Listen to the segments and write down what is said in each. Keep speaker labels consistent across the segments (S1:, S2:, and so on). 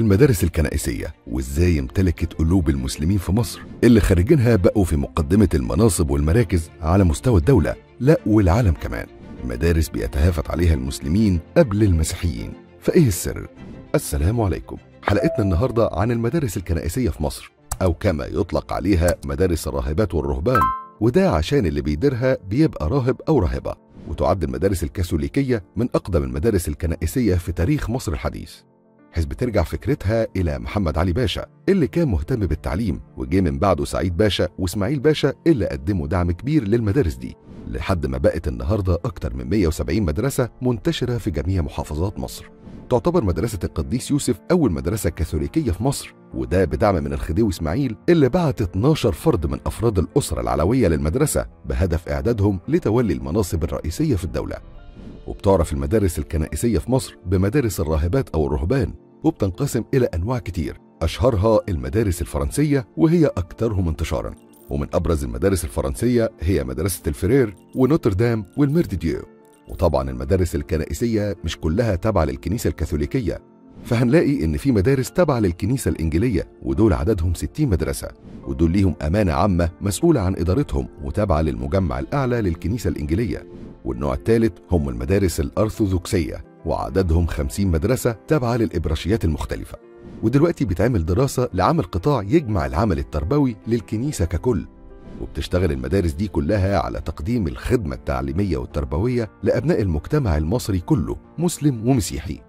S1: المدارس الكنائسية وإزاي امتلكت قلوب المسلمين في مصر اللي خارجينها بقوا في مقدمة المناصب والمراكز على مستوى الدولة لا والعالم كمان. مدارس بيتهافت عليها المسلمين قبل المسيحيين. فإيه السر؟ السلام عليكم. حلقتنا النهاردة عن المدارس الكنائسية في مصر أو كما يطلق عليها مدارس الراهبات والرهبان وده عشان اللي بيديرها بيبقى راهب أو راهبة. وتعد المدارس الكاثوليكية من أقدم المدارس الكنائسية في تاريخ مصر الحديث. حيث بترجع فكرتها إلى محمد علي باشا اللي كان مهتم بالتعليم وجه من بعده سعيد باشا وإسماعيل باشا اللي قدموا دعم كبير للمدارس دي. لحد ما بقت النهاردة أكتر من 170 مدرسة منتشرة في جميع محافظات مصر. تعتبر مدرسة القديس يوسف أول مدرسة كاثوليكية في مصر وده بدعم من الخديوي إسماعيل اللي بعت 12 فرد من أفراد الأسرة العلوية للمدرسة بهدف إعدادهم لتولي المناصب الرئيسية في الدولة. وبتعرف المدارس الكنائسية في مصر بمدارس الراهبات أو الرهبان وبتنقسم إلى أنواع كتير. أشهرها المدارس الفرنسية وهي أكثرهم انتشارا. ومن أبرز المدارس الفرنسية هي مدرسة الفرير ونوتردام والميرد ديو وطبعا المدارس الكنائسية مش كلها تابعة للكنيسة الكاثوليكية. فهنلاقي إن في مدارس تابعة للكنيسة الإنجيلية ودول عددهم 60 مدرسة. ودول ليهم أمانة عامة مسؤولة عن إدارتهم وتابعة للمجمع الأعلى للكنيسة الإنجيلية. والنوع الثالث هم المدارس الأرثوذكسية وعددهم 50 مدرسة تابعة للإبراشيات المختلفة. ودلوقتي بيتعمل دراسة لعمل قطاع يجمع العمل التربوي للكنيسة ككل. وبتشتغل المدارس دي كلها على تقديم الخدمة التعليمية والتربوية لأبناء المجتمع المصري كله مسلم ومسيحي.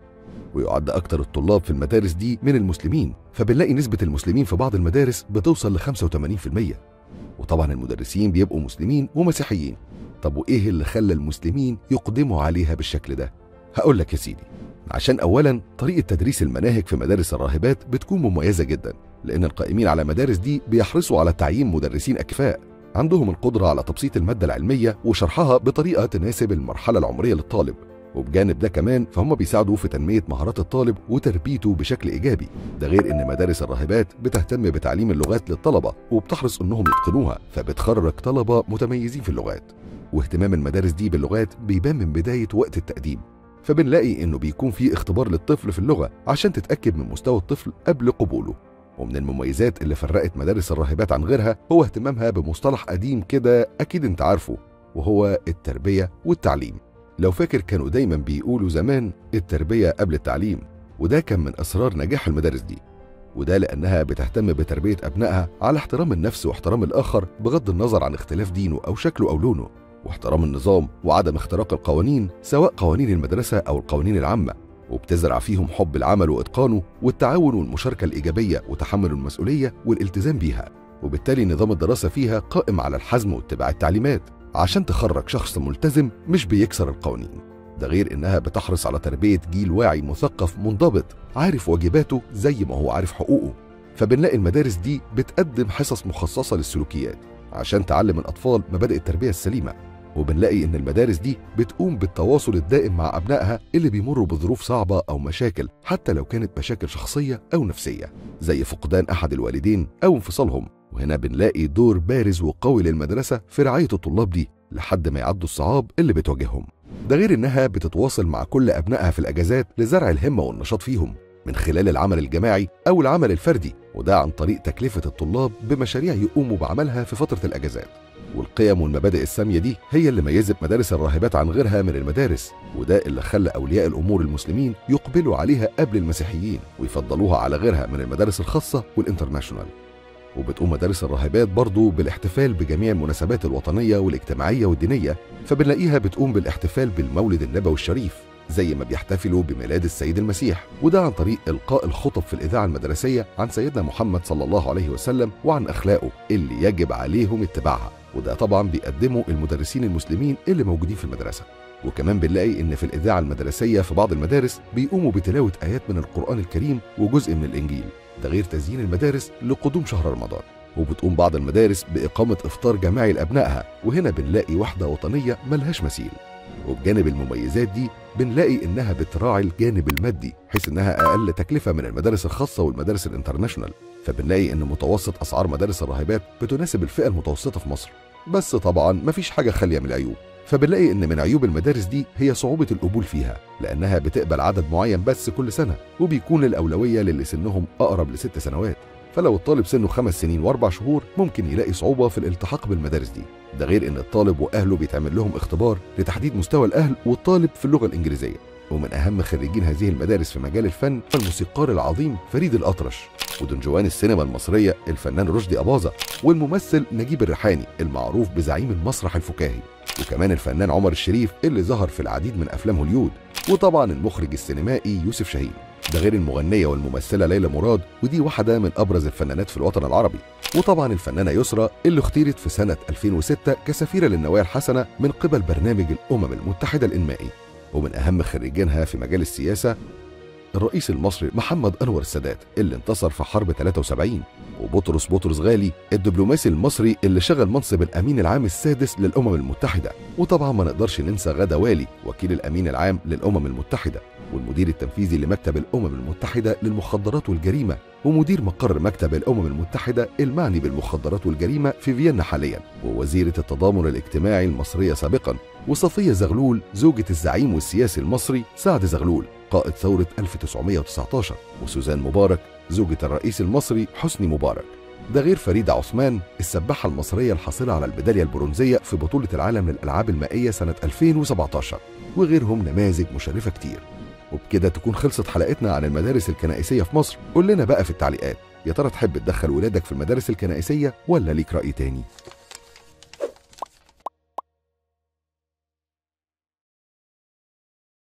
S1: ويعد أكتر الطلاب في المدارس دي من المسلمين فبنلاقي نسبة المسلمين في بعض المدارس بتوصل ل 85% وطبعا المدرسين بيبقوا مسلمين ومسيحيين. طب وإيه اللي خلى المسلمين يقدموا عليها بالشكل ده؟ هقول لك يا سيدي عشان أولا طريقة تدريس المناهج في مدارس الراهبات بتكون مميزة جدا لأن القائمين على المدارس دي بيحرصوا على تعيين مدرسين أكفاء عندهم القدرة على تبسيط المادة العلمية وشرحها بطريقة تناسب المرحلة العمرية للطالب وبجانب ده كمان فهم بيساعدوا في تنمية مهارات الطالب وتربيته بشكل إيجابي. ده غير إن مدارس الراهبات بتهتم بتعليم اللغات للطلبة وبتحرص إنهم يتقنوها فبتخرج طلبة متميزين في اللغات. واهتمام المدارس دي باللغات بيبان من بداية وقت التقديم. فبنلاقي إنه بيكون في اختبار للطفل في اللغة عشان تتأكد من مستوى الطفل قبل قبوله. ومن المميزات اللي فرقت مدارس الراهبات عن غيرها هو اهتمامها بمصطلح قديم كده أكيد أنت عارفه وهو التربية والتعليم. لو فاكر كانوا دايما بيقولوا زمان التربية قبل التعليم وده كان من أسرار نجاح المدارس دي. وده لأنها بتهتم بتربية أبنائها على احترام النفس واحترام الآخر بغض النظر عن اختلاف دينه أو شكله أو لونه. واحترام النظام وعدم اختراق القوانين سواء قوانين المدرسة أو القوانين العامة. وبتزرع فيهم حب العمل وإتقانه والتعاون والمشاركة الإيجابية وتحمل المسؤولية والالتزام بيها. وبالتالي نظام الدراسة فيها قائم على الحزم واتباع التعليمات. عشان تخرج شخص ملتزم مش بيكسر القوانين. ده غير إنها بتحرص على تربية جيل واعي مثقف منضبط عارف واجباته زي ما هو عارف حقوقه. فبنلاقي المدارس دي بتقدم حصص مخصصة للسلوكيات عشان تعلم الأطفال مبادئ التربية السليمة. وبنلاقي إن المدارس دي بتقوم بالتواصل الدائم مع أبنائها اللي بيمروا بظروف صعبة أو مشاكل حتى لو كانت مشاكل شخصية أو نفسية زي فقدان أحد الوالدين أو انفصالهم. وهنا بنلاقي دور بارز وقوي للمدرسة في رعاية الطلاب دي لحد ما يعدوا الصعاب اللي بتواجههم. ده غير إنها بتتواصل مع كل أبنائها في الأجازات لزرع الهمة والنشاط فيهم من خلال العمل الجماعي أو العمل الفردي وده عن طريق تكلفة الطلاب بمشاريع يقوموا بعملها في فترة الأجازات. والقيم والمبادئ السامية دي هي اللي ميزت مدارس الراهبات عن غيرها من المدارس وده اللي خلى أولياء الأمور المسلمين يقبلوا عليها قبل المسيحيين ويفضلوها على غيرها من المدارس الخاصة والإنترناشونال. وبتقوم مدارس الراهبات برضو بالاحتفال بجميع المناسبات الوطنية والاجتماعية والدينية فبنلاقيها بتقوم بالاحتفال بالمولد النبوي الشريف زي ما بيحتفلوا بميلاد السيد المسيح. وده عن طريق إلقاء الخطب في الإذاعة المدرسية عن سيدنا محمد صلى الله عليه وسلم وعن أخلاقه اللي يجب عليهم اتباعها. وده طبعا بيقدمه المدرسين المسلمين اللي موجودين في المدرسة. وكمان بنلاقي إن في الإذاعة المدرسية في بعض المدارس بيقوموا بتلاوة آيات من القرآن الكريم وجزء من الإنجيل. غير تزيين المدارس لقدوم شهر رمضان وبتقوم بعض المدارس بإقامة إفطار جماعي لأبنائها وهنا بنلاقي وحدة وطنية ملهاش مثيل. وبجانب المميزات دي بنلاقي إنها بتراعي الجانب المادي حيث إنها أقل تكلفة من المدارس الخاصة والمدارس الانترناشونال. فبنلاقي إن متوسط أسعار مدارس الراهبات بتناسب الفئة المتوسطة في مصر. بس طبعا مفيش حاجة خالية من العيوب. فبنلاقي إن من عيوب المدارس دي هي صعوبة القبول فيها لأنها بتقبل عدد معين بس كل سنة وبيكون الأولوية للي سنهم أقرب لست سنوات. فلو الطالب سنه خمس سنين وأربع شهور ممكن يلاقي صعوبة في الالتحاق بالمدارس دي. ده غير إن الطالب وأهله بيتعمل لهم اختبار لتحديد مستوى الأهل والطالب في اللغة الإنجليزية. ومن أهم خريجين هذه المدارس في مجال الفن الموسيقار العظيم فريد الأطرش ودون جوان السينما المصرية الفنان رشدي أباظة والممثل نجيب الريحاني المعروف بزعيم المسرح الفكاهي وكمان الفنان عمر الشريف اللي ظهر في العديد من أفلام هوليود وطبعا المخرج السينمائي يوسف شاهين ده غير المغنية والممثلة ليلى مراد ودي واحدة من أبرز الفنانات في الوطن العربي وطبعا الفنانة يسرى اللي اختيرت في سنة 2006 كسفيرة للنوايا الحسنة من قبل برنامج الأمم المتحدة الإنمائي. ومن أهم خريجينها في مجال السياسة الرئيس المصري محمد أنور السادات اللي انتصر في حرب 73 وبطرس بطرس غالي الدبلوماسي المصري اللي شغل منصب الأمين العام السادس للأمم المتحدة. وطبعا ما نقدرش ننسى غدا والي وكيل الأمين العام للأمم المتحدة والمدير التنفيذي لمكتب الأمم المتحدة للمخدرات والجريمة ومدير مقر مكتب الأمم المتحدة المعني بالمخدرات والجريمة في فيينا حاليا. ووزيرة التضامن الاجتماعي المصرية سابقا وصفية زغلول زوجة الزعيم والسياسي المصري سعد زغلول. قائد ثورة 1919 وسوزان مبارك زوجة الرئيس المصري حسني مبارك. ده غير فريدة عثمان السباحة المصرية الحاصلة على الميدالية البرونزية في بطولة العالم للألعاب المائية سنة 2017 وغيرهم نماذج مشرفة كتير. وبكده تكون خلصت حلقتنا عن المدارس الكنائسية في مصر. قول لنا بقى في التعليقات يا ترى تحب تدخل ولادك في المدارس الكنائسية ولا ليك رأي تاني؟